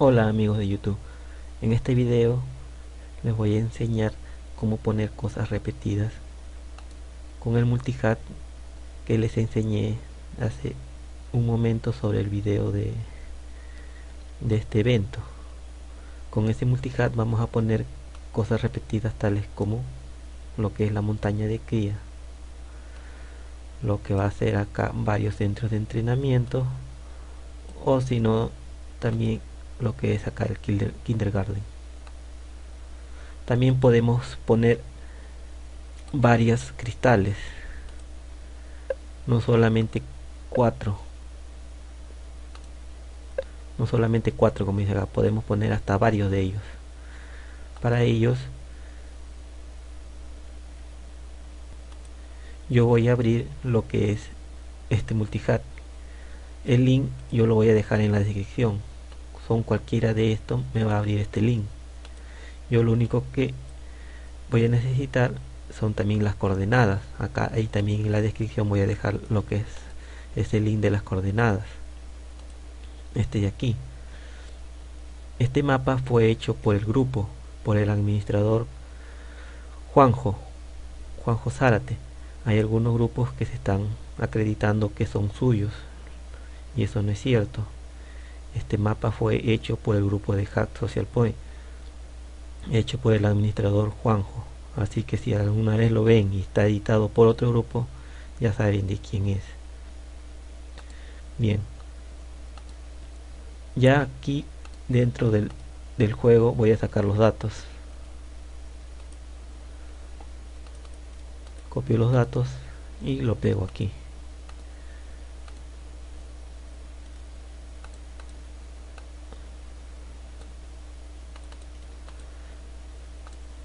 Hola amigos de YouTube, en este video les voy a enseñar cómo poner cosas repetidas con el multihat que les enseñé hace un momento sobre el video de, de este evento. Con ese multihat vamos a poner cosas repetidas tales como lo que es la montaña de cría, lo que va a ser acá varios centros de entrenamiento o si no también lo que es acá el kindergarten. También podemos poner varias cristales no solamente cuatro. No solamente cuatro como dice acá podemos poner hasta varios de ellos. Para ellos yo voy a abrir lo que es este multihat. El link yo lo voy a dejar en la descripción con cualquiera de estos me va a abrir este link. Yo lo único que voy a necesitar son también las coordenadas. Acá ahí también en la descripción voy a dejar lo que es ese link de las coordenadas. Este de aquí. Este mapa fue hecho por el grupo por el administrador Juanjo Juanjo Zárate. Hay algunos grupos que se están acreditando que son suyos y eso no es cierto este mapa fue hecho por el grupo de Hack Social Point, hecho por el administrador Juanjo. Así que si alguna vez lo ven y está editado por otro grupo, ya saben de quién es. Bien. Ya aquí dentro del, del juego voy a sacar los datos. Copio los datos y lo pego aquí.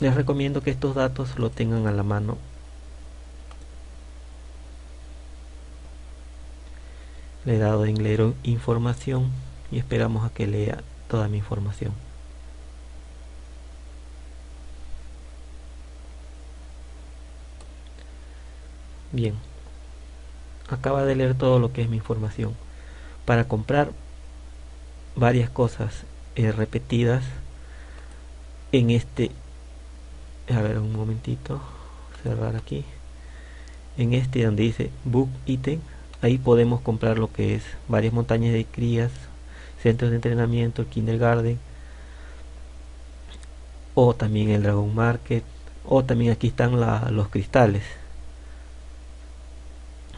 Les recomiendo que estos datos lo tengan a la mano. Le he dado en leer información y esperamos a que lea toda mi información. Bien. Acaba de leer todo lo que es mi información. Para comprar varias cosas eh, repetidas en este a ver un momentito cerrar aquí. En este donde dice book item ahí podemos comprar lo que es varias montañas de crías centros de entrenamiento kindergarten o también el dragon market o también aquí están los cristales.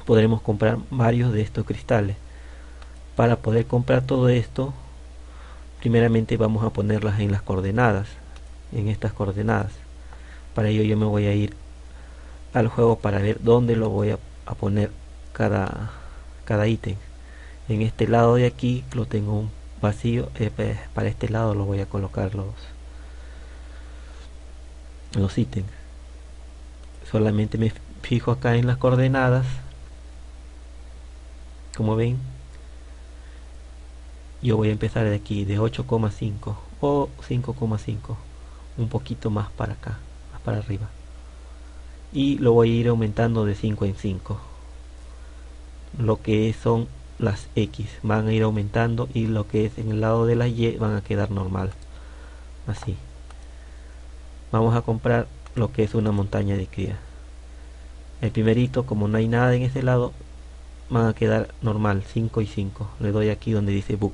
Podremos comprar varios de estos cristales. Para poder comprar todo esto primeramente vamos a ponerlas en las coordenadas en estas coordenadas para ello yo me voy a ir al juego para ver dónde lo voy a, poner cada cada ítem. En este lado de aquí lo tengo un vacío eh, para este lado lo voy a colocar los los ítems. Solamente me fijo acá en las coordenadas. Como ven yo voy a empezar de aquí de 8,5 o 5,5 un poquito más para acá para arriba. Y lo voy a ir aumentando de 5 en 5 lo que son las X van a ir aumentando y lo que es en el lado de la Y van a quedar normal. Así. Vamos a comprar lo que es una montaña de cría. El primerito como no hay nada en ese lado van a quedar normal 5 y 5 le doy aquí donde dice book.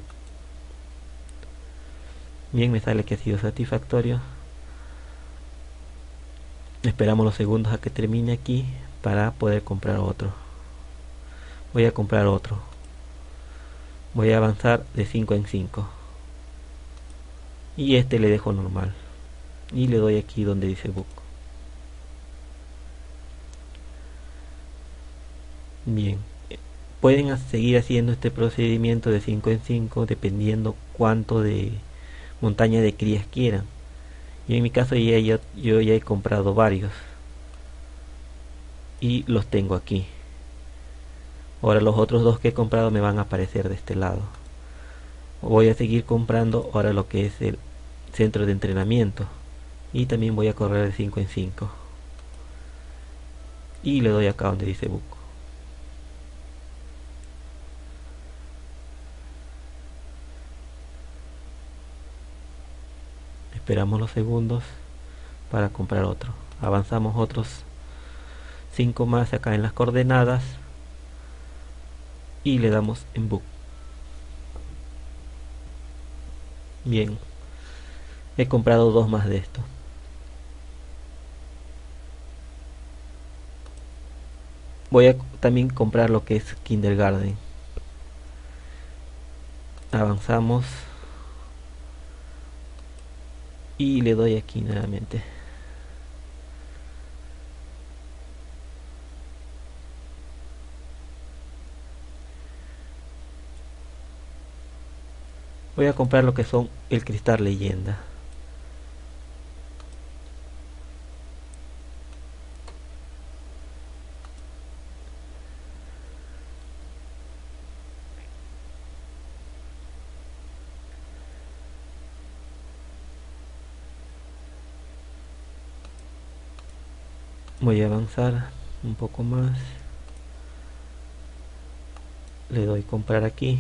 Bien me sale que ha sido satisfactorio esperamos los segundos a que termine aquí para poder comprar otro. Voy a comprar otro. Voy a avanzar de 5 en 5 y este le dejo normal. Y le doy aquí donde dice book. Bien. Pueden seguir haciendo este procedimiento de 5 en 5 dependiendo cuánto de montaña de crías quieran y en mi caso yo, ya he comprado varios. Y los tengo aquí. Ahora los otros dos que he comprado me van a aparecer de este lado. Voy a seguir comprando ahora lo que es el centro de entrenamiento. Y también voy a correr de 5 en 5 y le doy acá donde dice book esperamos los segundos para comprar otro. Avanzamos otros 5 más acá en las coordenadas y le damos en book. Bien he comprado dos más de esto voy a también comprar lo que es kindergarten. Avanzamos y le doy aquí nuevamente. Voy a comprar lo que son el cristal leyenda voy a avanzar un poco más. Le doy comprar aquí.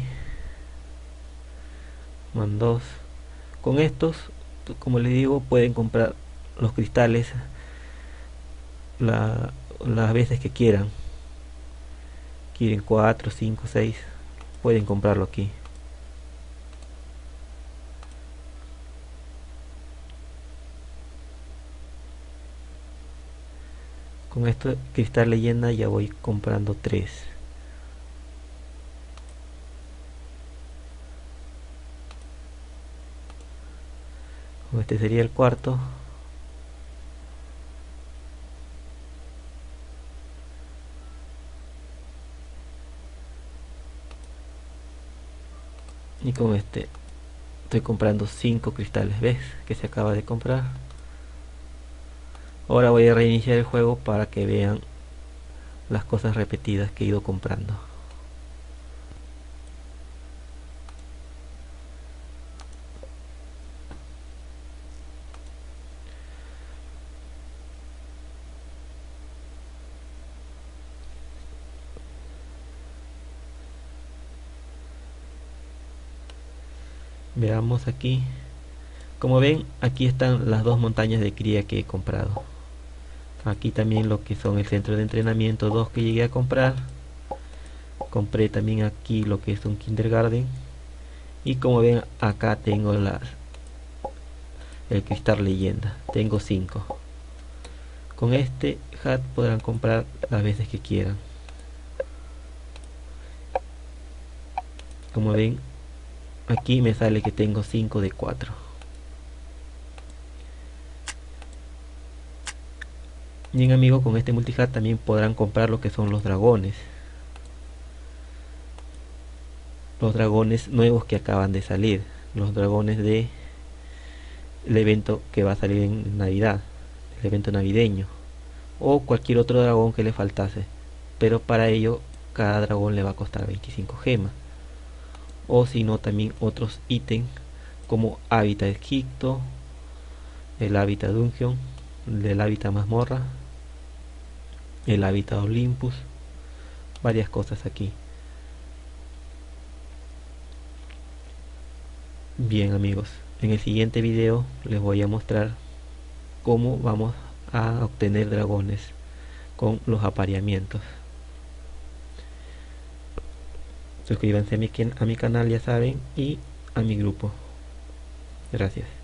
Man 2 con estos como les digo pueden comprar los cristales las veces que quieran. Quieren 4 5 6 pueden comprarlo aquí con este cristal leyenda ya voy comprando 3 este sería el cuarto. Y con este estoy comprando 5 cristales ves que se acaba de comprar ahora voy a reiniciar el juego para que vean las cosas repetidas que he ido comprando. Veamos aquí. Como ven aquí están las dos montañas de cría que he comprado aquí también lo que son el centro de entrenamiento 2 que llegué a comprar. Compré también aquí lo que es un kindergarten. Y como ven acá tengo las el cristal leyenda. Tengo 5 con este hat podrán comprar las veces que quieran. Como ven aquí me sale que tengo 5 de 4 bien amigo con este multihat también podrán comprar lo que son los dragones. Los dragones nuevos que acaban de salir. Los dragones de el evento que va a salir en navidad. El evento navideño. O cualquier otro dragón que le faltase. Pero para ello cada dragón le va a costar 25 gemas. O si no también otros ítems como hábitat Egipto, el hábitat Dungeon, el hábitat Mazmorra, el hábitat Olympus, varias cosas aquí. Bien amigos, en el siguiente video les voy a mostrar cómo vamos a obtener dragones con los apareamientos. Suscríbanse a mi, a mi canal, ya saben, y a mi grupo. Gracias.